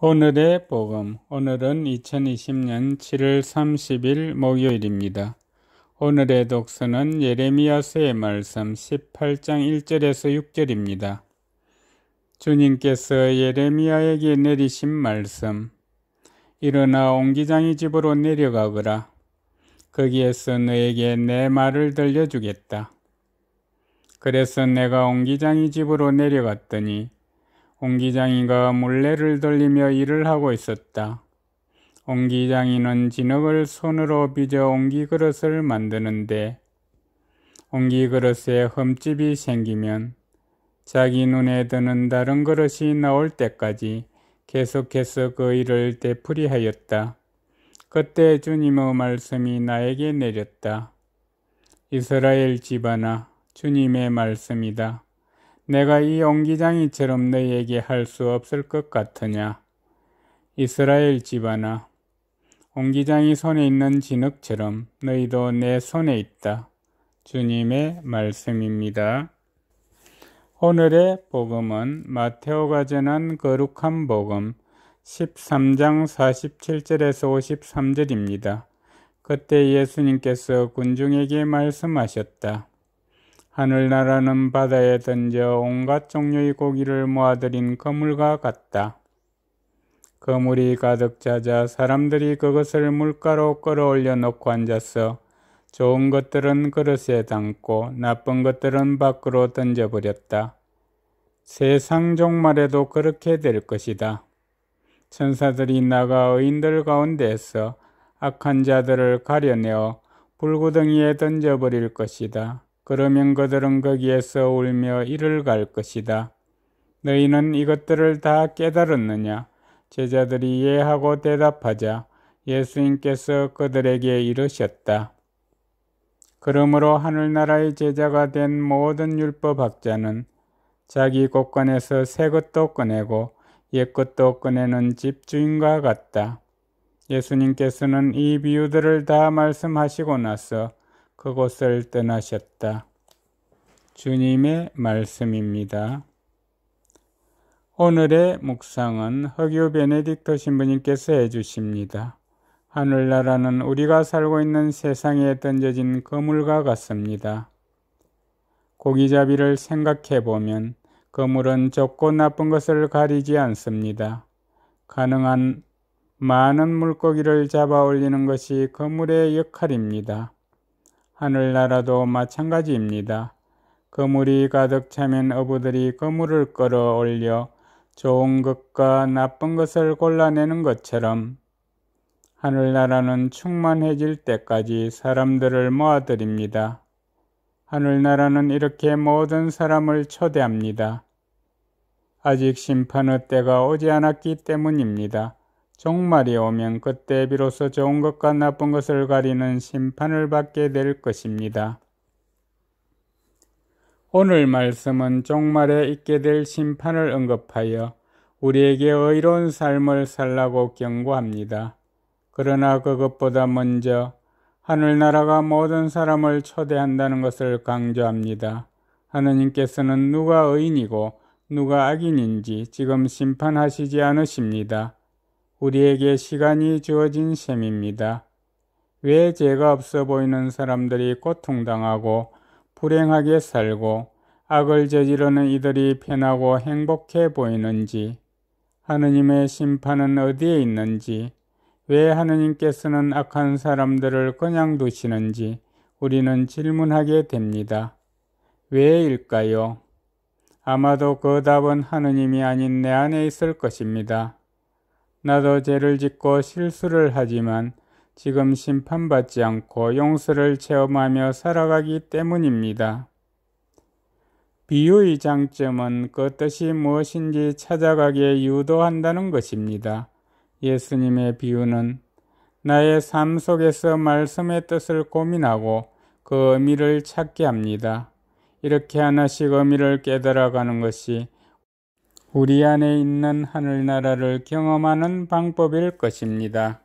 오늘의 복음. 오늘은 2020년 7월 30일 목요일입니다. 오늘의 독서는 예레미야서의 말씀 18장 1절에서 6절입니다. 주님께서 예레미야에게 내리신 말씀. 일어나 옹기장이 집으로 내려가거라. 거기에서 너에게 내 말을 들려주겠다. 그래서 내가 옹기장이 집으로 내려갔더니 옹기장이가 물레를 돌리며 일을 하고 있었다. 옹기장이는 진흙을 손으로 빚어 옹기 그릇을 만드는데 옹기 그릇에 흠집이 생기면 자기 눈에 드는 다른 그릇이 나올 때까지 계속해서 그 일을 되풀이하였다. 그때 주님의 말씀이 나에게 내렸다. 이스라엘 집안아, 주님의 말씀이다. 내가 이 옹기장이처럼 너희에게 할 수 없을 것 같으냐? 이스라엘 집안아, 옹기장이 손에 있는 진흙처럼 너희도 내 손에 있다. 주님의 말씀입니다. 오늘의 복음은 마테오가 전한 거룩한 복음 13장 47절에서 53절입니다. 그때 예수님께서 군중에게 말씀하셨다. 하늘나라는 바다에 던져 온갖 종류의 고기를 모아들인 그물과 같다. 그물이 가득 잦아 사람들이 그것을 물가로 끌어올려 놓고 앉아서 좋은 것들은 그릇에 담고 나쁜 것들은 밖으로 던져버렸다. 세상 종말에도 그렇게 될 것이다. 천사들이 나가 의인들 가운데서 악한 자들을 가려내어 불구덩이에 던져버릴 것이다. 그러면 그들은 거기에서 울며 이를 갈 것이다. 너희는 이것들을 다 깨달았느냐? 제자들이 예 하고 대답하자 예수님께서 그들에게 이르셨다. 그러므로 하늘나라의 제자가 된 모든 율법학자는 자기 곳간에서 새 것도 꺼내고 옛 것도 꺼내는 집주인과 같다. 예수님께서는 이 비유들을 다 말씀하시고 나서 그곳을 떠나셨다. 주님의 말씀입니다. 오늘의 묵상은 허교 베네딕토 신부님께서 해주십니다. 하늘나라는 우리가 살고 있는 세상에 던져진 거물과 같습니다. 고기잡이를 생각해 보면 거물은 좋고 나쁜 것을 가리지 않습니다. 가능한 많은 물고기를 잡아 올리는 것이 거물의 역할입니다. 하늘나라도 마찬가지입니다. 거물이 가득 차면 어부들이 거물을 끌어올려 좋은 것과 나쁜 것을 골라내는 것처럼 하늘나라는 충만해질 때까지 사람들을 모아드립니다. 하늘나라는 이렇게 모든 사람을 초대합니다. 아직 심판의 때가 오지 않았기 때문입니다. 종말이 오면 그때 비로소 좋은 것과 나쁜 것을 가리는 심판을 받게 될 것입니다. 오늘 말씀은 종말에 있게 될 심판을 언급하여 우리에게 의로운 삶을 살라고 경고합니다. 그러나 그것보다 먼저 하늘나라가 모든 사람을 초대한다는 것을 강조합니다. 하느님께서는 누가 의인이고 누가 악인인지 지금 심판하시지 않으십니다. 우리에게 시간이 주어진 셈입니다. 왜 죄가 없어 보이는 사람들이 고통당하고 불행하게 살고 악을 저지르는 이들이 편하고 행복해 보이는지, 하느님의 심판은 어디에 있는지, 왜 하느님께서는 악한 사람들을 그냥 두시는지 우리는 질문하게 됩니다. 왜일까요? 아마도 그 답은 하느님이 아닌 내 안에 있을 것입니다. 나도 죄를 짓고 실수를 하지만 지금 심판받지 않고 용서를 체험하며 살아가기 때문입니다. 비유의 장점은 그 뜻이 무엇인지 찾아가게 유도한다는 것입니다. 예수님의 비유는 나의 삶 속에서 말씀의 뜻을 고민하고 그 의미를 찾게 합니다. 이렇게 하나씩 의미를 깨달아가는 것이 우리 안에 있는 하늘나라를 경험하는 방법일 것입니다.